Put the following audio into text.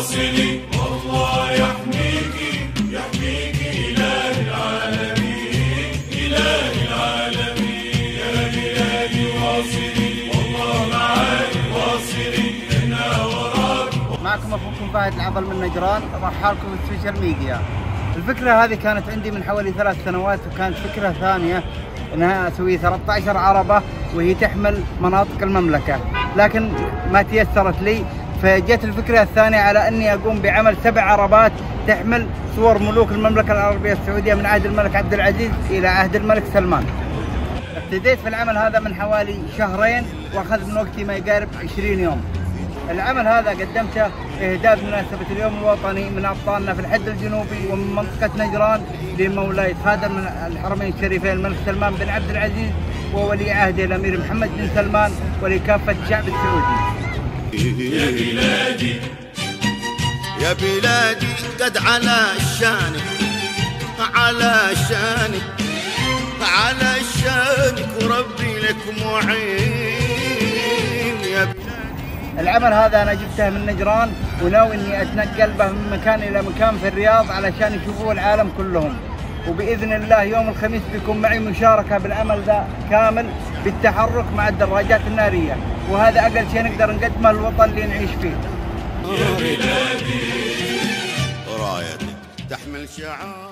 واصلي والله يحميكي يحميكي إله العالمين إله العالمين. يا إلهي واصلي والله معاك واصلي هنا وراك. معكم أخوكم فهد العضل من نجران. أرحالكم السوشيال ميديا الفكرة هذه كانت عندي من حوالي ثلاث سنوات وكانت فكرة ثانية إنها أسوي 13 عربة وهي تحمل مناطق المملكة. لكن ما تيسرت لي فجت الفكرة الثانية على أني أقوم بعمل سبع عربات تحمل صور ملوك المملكة العربية السعودية من عهد الملك عبد العزيز إلى عهد الملك سلمان. ابتديت في العمل هذا من حوالي شهرين وأخذ من وقتي ما يقارب 20 يوم. العمل هذا قدمته اهداء بمناسبه اليوم الوطني من أبطالنا في الحد الجنوبي ومن منطقة نجران لمولاي خادم من الحرمين الشريفين الملك سلمان بن عبد العزيز وولي عهده الأمير محمد بن سلمان ولكافة الشعب السعودي. يا بلادي. يا بلادي قد على شانك على شانك على شانك وربي لك معين. يا بلادي. العمل هذا أنا جبته من نجران وناوي إني أتنقل به من مكان إلى مكان في الرياض علشان يشوفوه العالم كلهم. وبإذن الله يوم الخميس بيكون معي مشاركة بالعمل ذا كامل. بالتحرك مع الدراجات النارية وهذا أقل شيء نقدر نقدمه للوطن اللي نعيش فيه. رايتك تحمل شعار